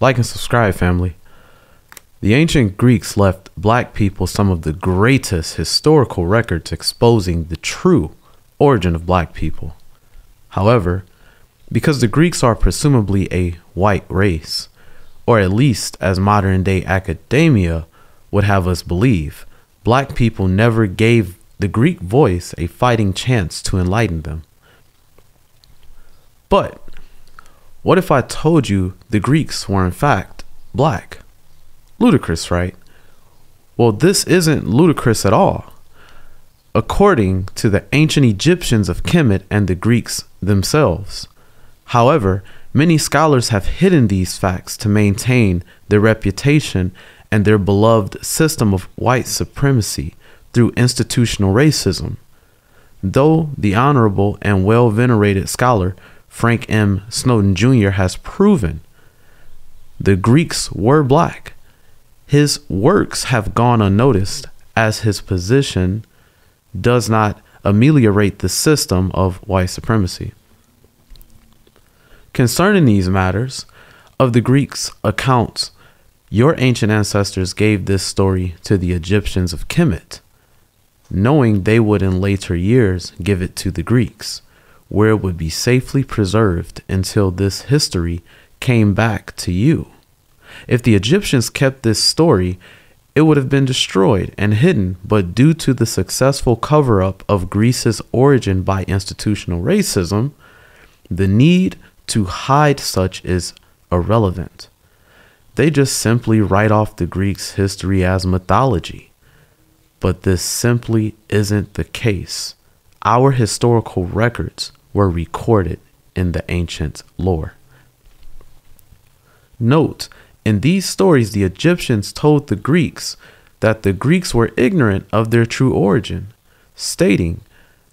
Like and subscribe, family. The ancient Greeks left black people some of the greatest historical records exposing the true origin of black people. However, because the Greeks are presumably a white race, or at least as modern day academia would have us believe, black people never gave the Greek voice a fighting chance to enlighten them. But what if I told you the Greeks were in fact black? Ludicrous, right? Well, this isn't ludicrous at all. According to the ancient Egyptians of Kemet and the Greeks themselves. However, many scholars have hidden these facts to maintain their reputation and their beloved system of white supremacy through institutional racism. Though the honorable and well venerated scholar Frank M. Snowden Jr. has proven the Greeks were black, his works have gone unnoticed as his position does not ameliorate the system of white supremacy. Concerning these matters of the Greeks' accounts, your ancient ancestors gave this story to the Egyptians of Kemet, knowing they would in later years give it to the Greeks, where it would be safely preserved until this history came back to you. If the Egyptians kept this story, it would have been destroyed and hidden, but due to the successful cover up of Greece's origin by institutional racism, the need to hide such is irrelevant. They just simply write off the Greeks' history as mythology. But this simply isn't the case. Our historical records were recorded in the ancient lore. Note, in these stories, the Egyptians told the Greeks that the Greeks were ignorant of their true origin, stating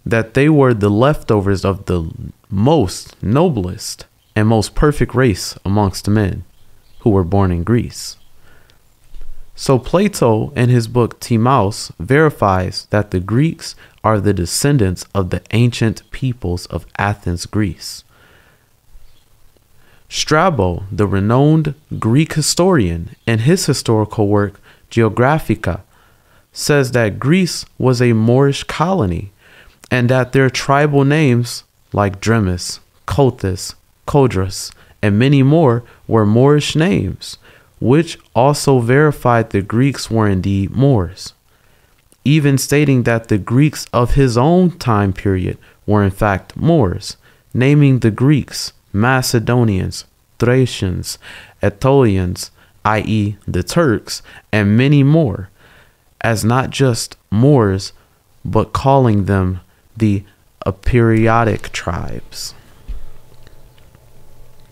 that they were the leftovers of the most noblest and most perfect race amongst men who were born in Greece. So Plato in his book Timaeus verifies that the Greeks are the descendants of the ancient peoples of Athens, Greece. Strabo, the renowned Greek historian, in his historical work Geographica, says that Greece was a Moorish colony and that their tribal names, like Dremis, Colthus, Kodrus, and many more, were Moorish names, which also verified the Greeks were indeed Moors, even stating that the Greeks of his own time period were in fact Moors, naming the Greeks Macedonians, Thracians, Aetolians, i.e., the Turks, and many more, as not just Moors, but calling them the Epiriotic tribes.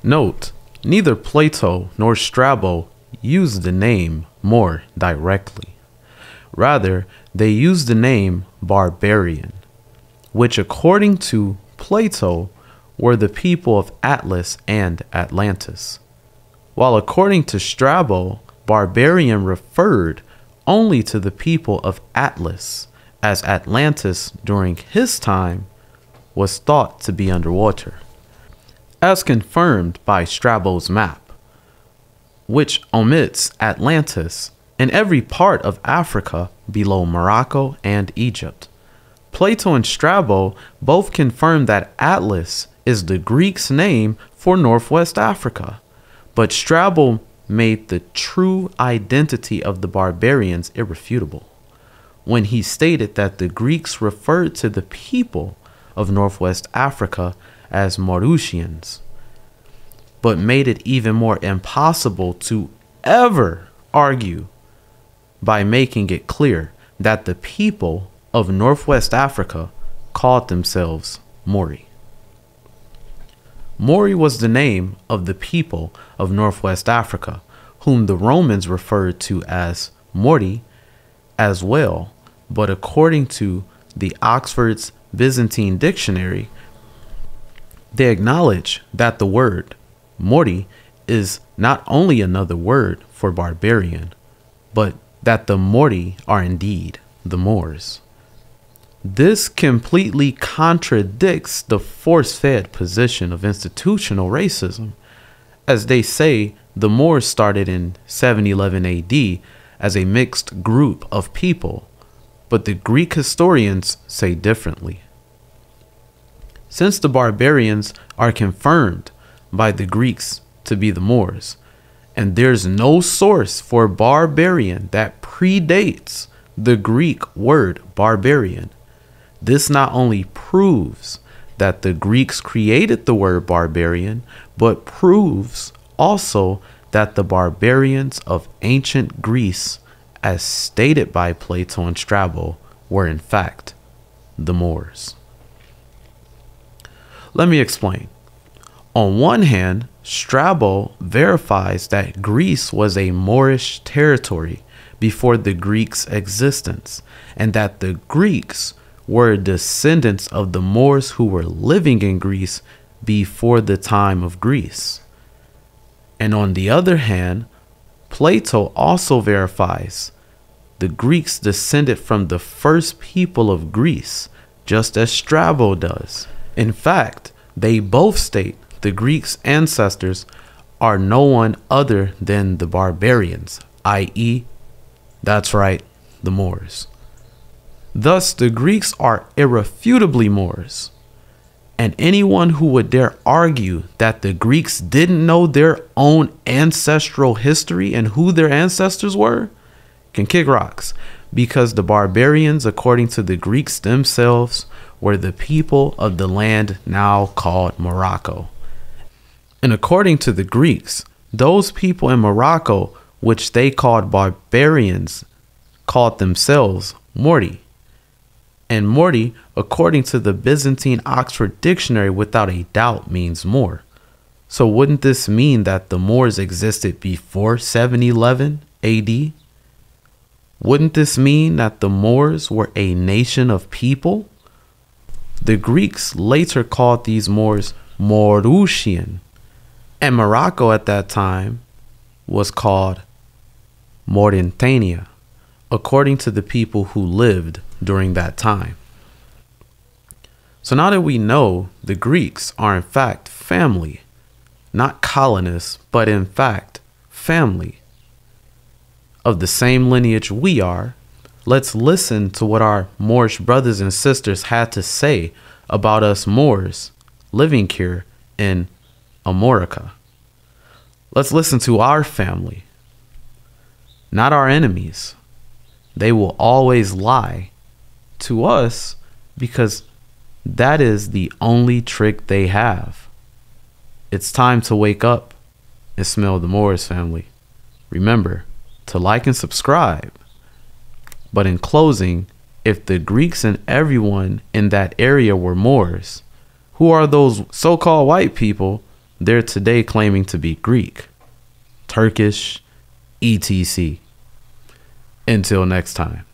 Note, neither Plato nor Strabo use the name Moor directly. Rather, they use the name barbarian, which, according to Plato, were the people of Atlas and Atlantis, while according to Strabo, barbarian referred only to the people of Atlas, as Atlantis during his time was thought to be underwater as confirmed by Strabo's map, which omits Atlantis and every part of Africa below Morocco and Egypt. Plato and Strabo both confirm that Atlas is the Greek's name for Northwest Africa, but Strabo made the true identity of the barbarians irrefutable when he stated that the Greeks referred to the people of Northwest Africa as Maurusians, but made it even more impossible to ever argue by making it clear that the people of Northwest Africa called themselves Mori. Mori was the name of the people of Northwest Africa, whom the Romans referred to as Morti as well, but according to the Oxford's Byzantine Dictionary, they acknowledge that the word Morty is not only another word for barbarian, but that the Morty are indeed the Moors. This completely contradicts the force fed position of institutional racism, as they say the Moors started in 711 AD as a mixed group of people, but the Greek historians say differently. Since the barbarians are confirmed by the Greeks to be the Moors, and there's no source for barbarian that predates the Greek word barbarian, this not only proves that the Greeks created the word barbarian, but proves also that the barbarians of ancient Greece, as stated by Plato and Strabo, were in fact the Moors. Let me explain. On one hand, Strabo verifies that Greece was a Moorish territory before the Greeks' existence, and that the Greeks were descendants of the Moors who were living in Greece before the time of Greece. And on the other hand, Plato also verifies the Greeks descended from the first people of Greece, just as Strabo does. In fact, they both state the Greeks' ancestors are no one other than the barbarians, i.e., that's right, the Moors. Thus, the Greeks are irrefutably Moors. And anyone who would dare argue that the Greeks didn't know their own ancestral history and who their ancestors were can kick rocks because the barbarians, according to the Greeks themselves, were the people of the land now called Morocco. And according to the Greeks, those people in Morocco, which they called barbarians, called themselves Morti and Morti, according to the Byzantine Oxford Dictionary, without a doubt means Moor. So wouldn't this mean that the Moors existed before 711 AD? Wouldn't this mean that the Moors were a nation of people? The Greeks later called these Moors Maurusian, and Morocco at that time was called Mauritania, according to the people who lived during that time. So now that we know the Greeks are in fact family, not colonists, but in fact family of the same lineage we are, let's listen to what our Moorish brothers and sisters had to say about us Moors living here in Amorica. Let's listen to our family, not our enemies. They will always lie to us because that is the only trick they have. It's time to wake up and smell the Moors family. Remember to like and subscribe. But in closing, if the Greeks and everyone in that area were Moors, who are those so called white people they're today claiming to be Greek, Turkish, etc.? Until next time.